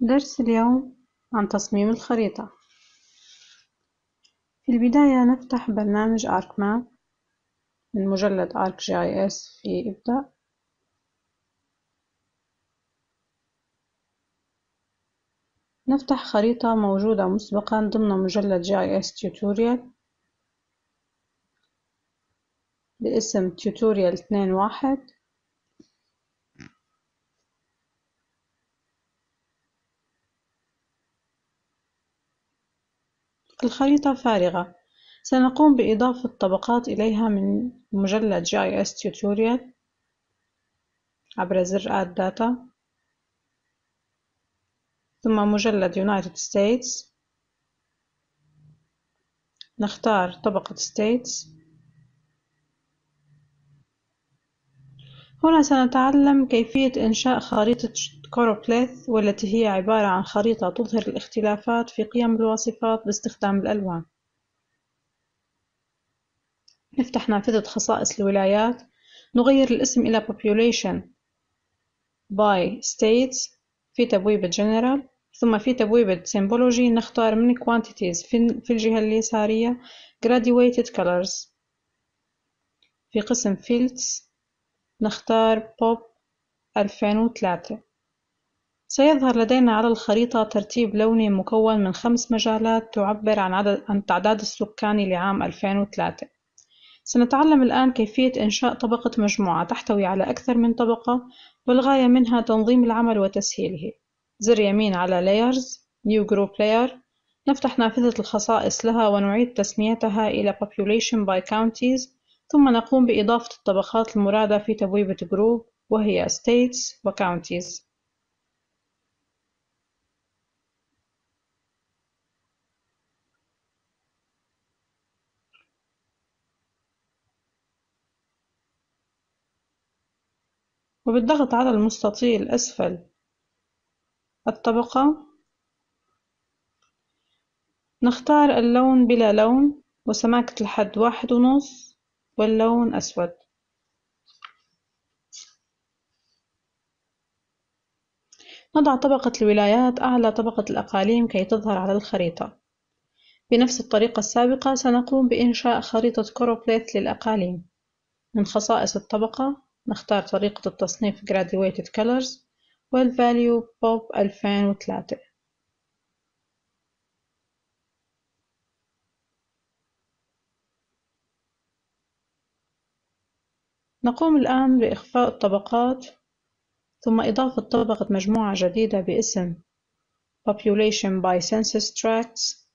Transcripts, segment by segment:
درس اليوم عن تصميم الخريطة. في البداية نفتح برنامج ArcMap من مجلد ArcGIS في ابدأ نفتح خريطة موجودة مسبقا ضمن مجلد GIS Tutorial. باسم Tutorial 2.1 الخريطة فارغة. سنقوم بإضافة طبقات إليها من مجلد GIS Tutorial عبر زر Add Data ثم مجلد United States. نختار طبقة States. هنا سنتعلم كيفية إنشاء خريطة كوروبليث والتي هي عبارة عن خريطة تظهر الاختلافات في قيم الوصفات باستخدام الألوان. نفتح نافذة خصائص الولايات. نغير الاسم إلى population by states في تبويبة general ثم في تبويبة symbology نختار من quantities في الجهة اليسارية. graduated colors في قسم fields. نختار بوب ألفين وثلاثة. سيظهر لدينا على الخريطة ترتيب لوني مكون من خمس مجالات تعبر عن التعداد السكاني لعام ألفين وثلاثة. سنتعلم الآن كيفية إنشاء طبقة مجموعة تحتوي على أكثر من طبقة والغاية منها تنظيم العمل وتسهيله. زر يمين على Layers New Group Layer. نفتح نافذة الخصائص لها ونعيد تسميتها إلى Population by Counties. ثم نقوم بإضافة الطبقات المرادة في تبويبة جروب وهي States و Counties. وبالضغط على المستطيل أسفل الطبقة نختار اللون بلا لون وسماكة الحد واحد ونص. واللون أسود. نضع طبقة الولايات أعلى طبقة الأقاليم كي تظهر على الخريطة. بنفس الطريقة السابقة سنقوم بإنشاء خريطة كوروبليت للأقاليم. من خصائص الطبقة نختار طريقة التصنيف Graduated Colors والفاليو بوب 2003 نقوم الآن بإخفاء الطبقات ثم إضافة طبقة مجموعة جديدة باسم Population by Census Tracts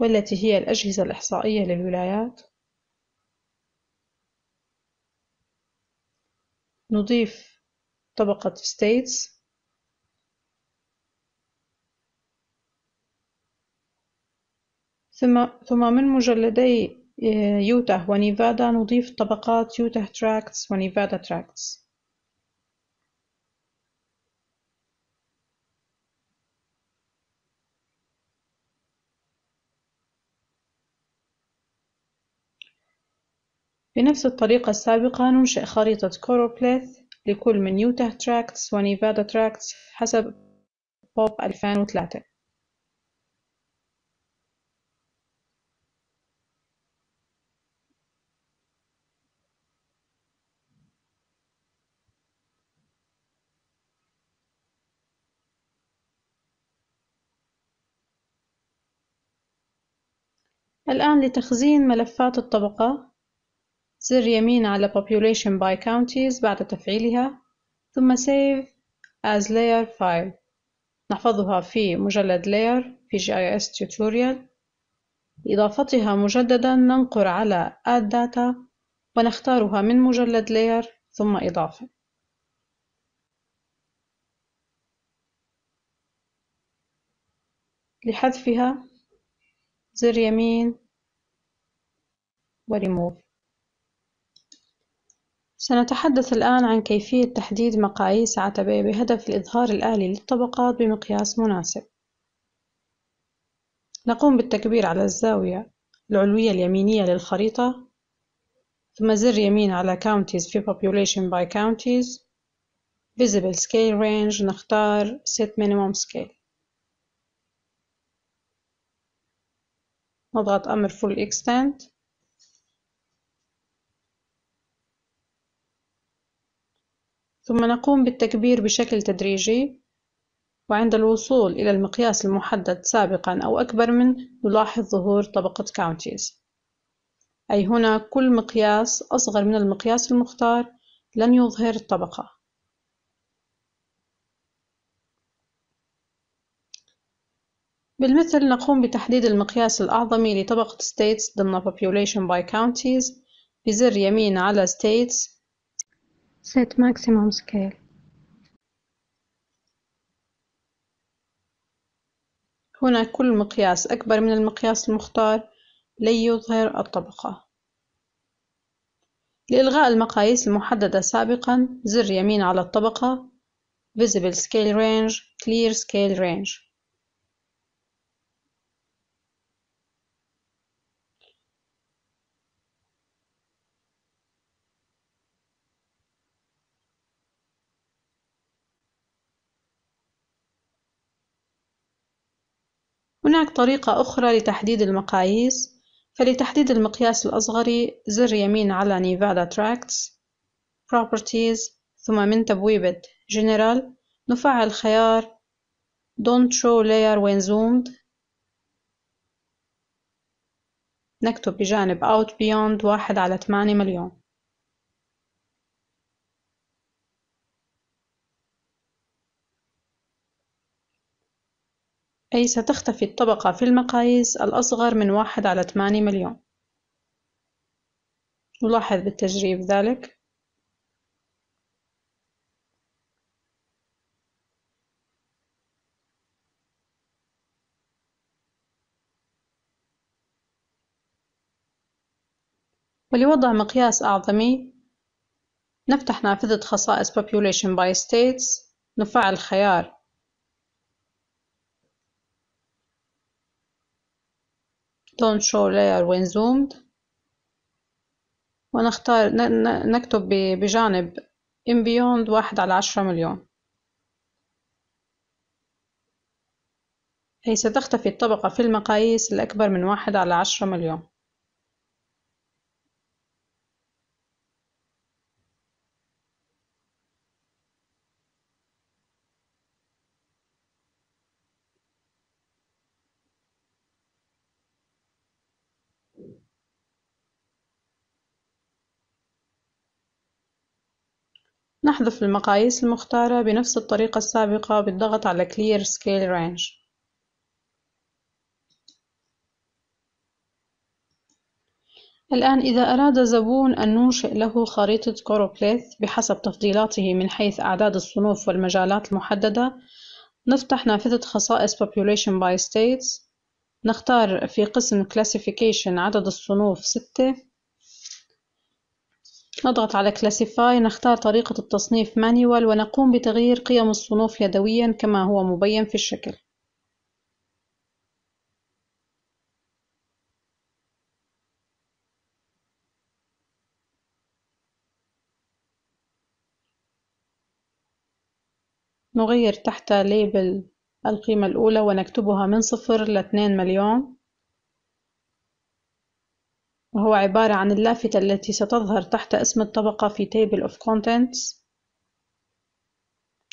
والتي هي الأجهزة الإحصائية للولايات. نضيف طبقة States. ثم من مجلدي إيه، يوتاه ونيفادا نضيف طبقات يوتاه tracts ونيفادا tracts. بنفس الطريقة السابقة ننشئ خريطة choropleth لكل من يوتاه tracts ونيفادا tracts حسب بوب 2003 الآن لتخزين ملفات الطبقة زر يمين على Population by Counties بعد تفعيلها ثم Save as Layer File. نحفظها في مجلد Layer في GIS Tutorial. لإضافتها مجددا ننقر على Add Data ونختارها من مجلد Layer ثم إضافة. لحذفها زر يمين وريموف سنتحدث الآن عن كيفية تحديد مقاييس عتبة بهدف الإظهار الآلي للطبقات بمقياس مناسب. نقوم بالتكبير على الزاوية العلوية اليمينية للخريطة ثم زر يمين على Counties في Population by Counties visible scale range نختار set minimum scale. نضغط أمر full extent. ثم نقوم بالتكبير بشكل تدريجي. وعند الوصول إلى المقياس المحدد سابقًا أو أكبر منه نلاحظ ظهور طبقة Counties. أي هنا كل مقياس أصغر من المقياس المختار لن يظهر الطبقة. بالمثل نقوم بتحديد المقياس الأعظمي لطبقة States ضمن Population by Counties بزر يمين على States Set Maximum Scale. هنا كل مقياس أكبر من المقياس المختار لن يظهر الطبقة. لإلغاء المقاييس المحددة سابقًا زر يمين على الطبقة Visible Scale Range Clear Scale Range. هناك طريقة أخرى لتحديد المقاييس فلتحديد المقياس الأصغر زر يمين على Nevada Tracts Properties ثم من تبويبة General نفعل خيار Don't show layer when zoomed. نكتب بجانب Out beyond واحد على ثمانية مليون. أي ستختفي الطبقة في المقاييس الأصغر من واحد على ثمانية مليون. نلاحظ بالتجريب ذلك. ولوضع مقياس أعظمي نفتح نافذة خصائص Population by States نفعل خيار don't show layer when zoomed. ونختار نكتب بجانب in beyond واحد على عشرة مليون. أي ستختفي الطبقة في المقاييس الأكبر من واحد على عشرة مليون. نحذف المقاييس المختارة بنفس الطريقة السابقة بالضغط على Clear Scale Range. الآن إذا أراد زبون أن ننشئ له خريطة كوروبليث بحسب تفضيلاته من حيث أعداد الصنوف والمجالات المحددة نفتح نافذة خصائص Population by States. نختار في قسم Classification عدد الصنوف ستة. نضغط على Classify نختار طريقة التصنيف Manual ونقوم بتغيير قيم الصنوف يدويًا كما هو مبين في الشكل. نغير تحت ليبل القيمة الأولى ونكتبها من صفر لاثنين مليون وهو عبارة عن اللافتة التي ستظهر تحت اسم الطبقة في Table of Contents.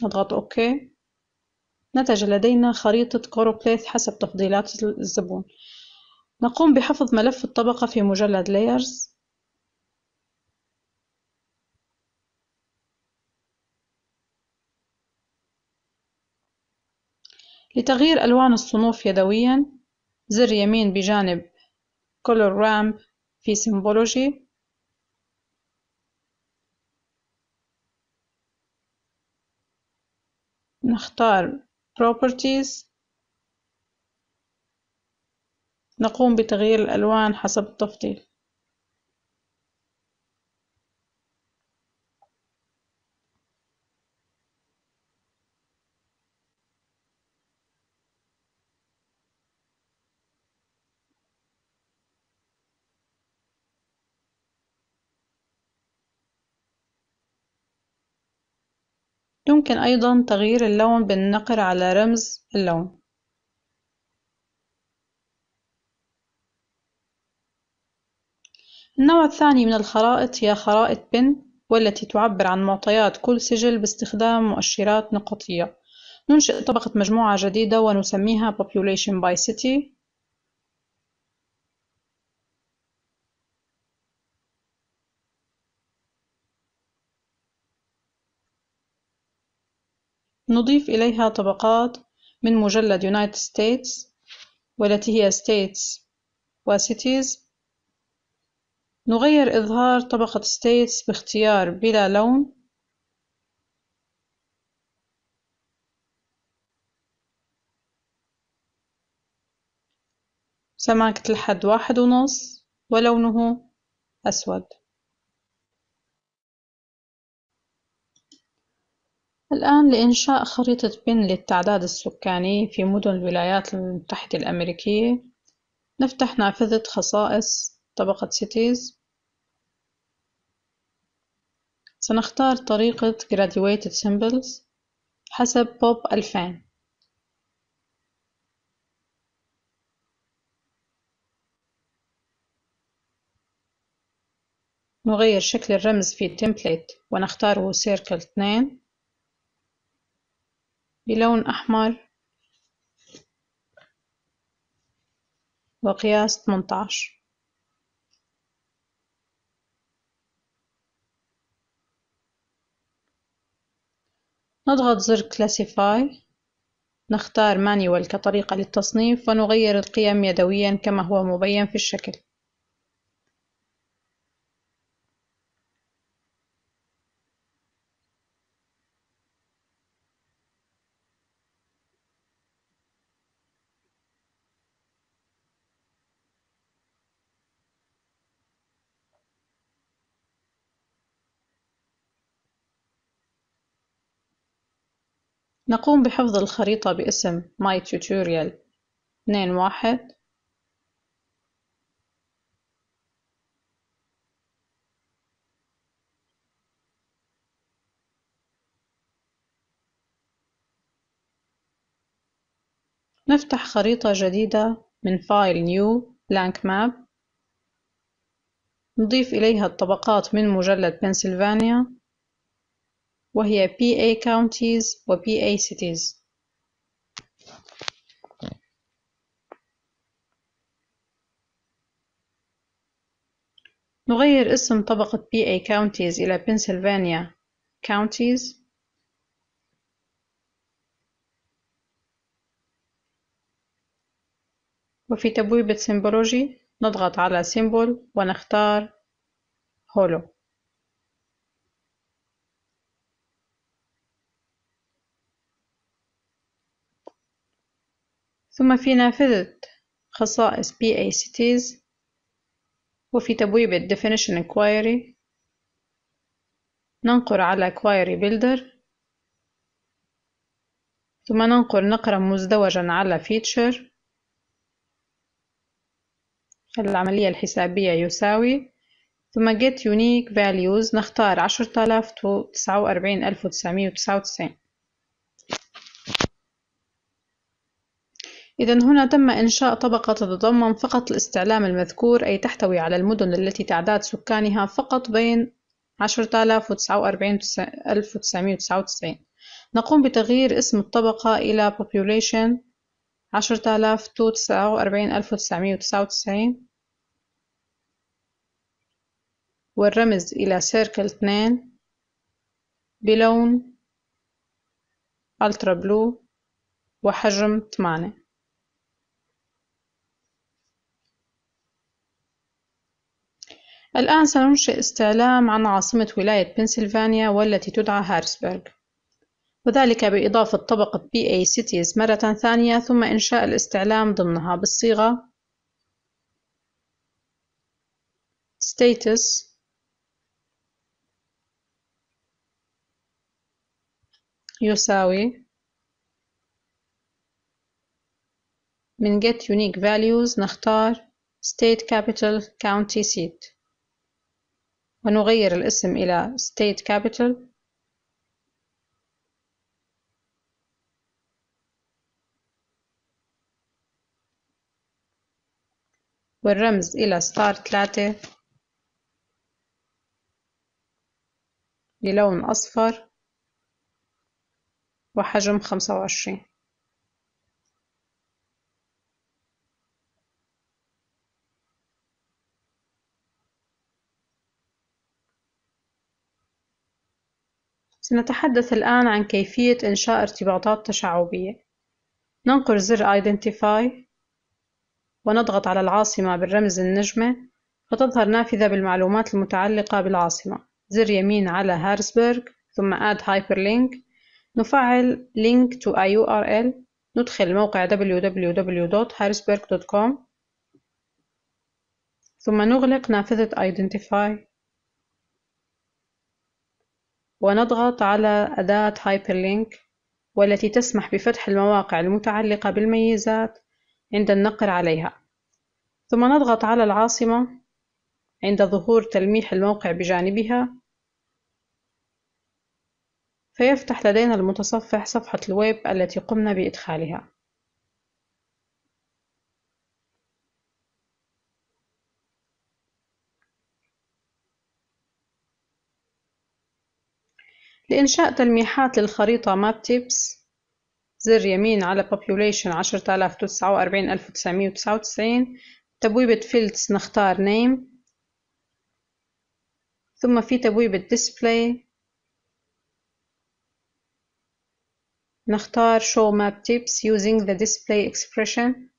نضغط OK نتج لدينا خريطة كوروبليث حسب تفضيلات الزبون. نقوم بحفظ ملف الطبقة في مجلد Layers. لتغيير ألوان الصنوف يدويًا زر يمين بجانب Color Ramp في سيمبولوجي. نختار Properties. نقوم بتغيير الألوان حسب التفضيل. يمكن أيضًا تغيير اللون بالنقر على رمز اللون. النوع الثاني من الخرائط هي خرائط بن والتي تعبر عن معطيات كل سجل باستخدام مؤشرات نقطية. ننشئ طبقة مجموعة جديدة ونسميها Population by City نضيف إليها طبقات من مجلد United States والتي هي States و Cities. نغير إظهار طبقة States باختيار بلا لون. سماكة الحد واحد ونص ولونه أسود. الآن لإنشاء خريطة بن للتعداد السكاني في مدن الولايات المتحدة الأمريكية. نفتح نافذة خصائص طبقة Cities سنختار طريقة Graduated Symbols حسب بوب ألفين. نغير شكل الرمز في Template ونختاره Circle اثنين. بلون أحمر وقياس ثمنتاش نضغط زر Classify. نختار Manual كطريقة للتصنيف ونغير القيم يدويًا كما هو مبين في الشكل. نقوم بحفظ الخريطة باسم My Tutorial. اثنين واحد. نفتح خريطة جديدة من فايل New Blank Map نضيف إليها الطبقات من مجلد بنسلفانيا. وهي PA Counties و PA Cities نغير اسم طبقة PA Counties إلى Pennsylvania Counties وفي تبويبة Symbology نضغط على Symbol ونختار هولو ثم في نافذة خصائص PA Cities وفي تبويبة Definition Query ننقر على Query Builder. ثم ننقر نقرأ مزدوجا على Feature. العملية الحسابية يساوي. ثم Get Unique Values نختار عشرة آلاف تسعة وأربعين ألف وتسعمية وتسعة وتسعين. إذا هنا تم إنشاء طبقة تتضمن فقط الاستعلام المذكور أي تحتوي على المدن التي تعداد سكانها فقط بين عشرة آلاف وتسعة وأربعين ألف وتسعمائة وتسعة وتسعين. نقوم بتغيير اسم الطبقة إلى population عشرة آلاف تسعة وأربعين ألف وتسعمائة وتسعة وتسعين. والرمز إلى circle اثنين بلون ultra blue وحجم ثمانية. الآن سننشئ استعلام عن عاصمة ولاية بنسلفانيا والتي تدعى هارسبرغ. وذلك بإضافة طبقة PA Cities مرة ثانية ثم إنشاء الاستعلام ضمنها بالصيغة status يساوي من get unique values نختار state capital county seat. ونغير الاسم إلى State Capital. والرمز إلى ستار ثلاثة للون أصفر وحجم خمسة وعشرين. سنتحدث الآن عن كيفية إنشاء ارتباطات تشعبية. ننقر زر Identify ونضغط على العاصمة بالرمز النجمة فتظهر نافذة بالمعلومات المتعلقة بالعاصمة. زر يمين على هارسبرغ ثم Add Hyperlink. نفعل Link to a URL ندخل موقع www.harrisburg.com ثم نغلق نافذة Identify. ونضغط على أداة Hyperlink والتي تسمح بفتح المواقع المتعلقة بالميزات عند النقر عليها. ثم نضغط على العاصمة عند ظهور تلميح الموقع بجانبها. فيفتح لدينا المتصفح صفحة الويب التي قمنا بإدخالها. لإنشاء تلميحات للخريطة map tips زر يمين على population عشرة آلاف تسعة وأربعين ألف وتسعمية وتسعة وتسعين تبويبة fields نختار name ثم في تبويبة display نختار show map tips using the display expression.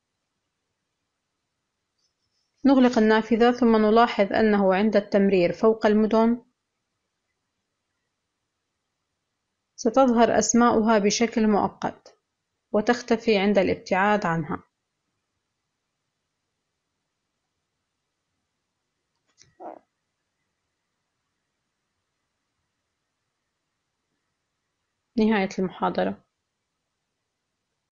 نغلق النافذة ثم نلاحظ أنه عند التمرير فوق المدن. ستظهر أسماؤها بشكل مؤقت وتختفي عند الابتعاد عنها. نهاية المحاضرة.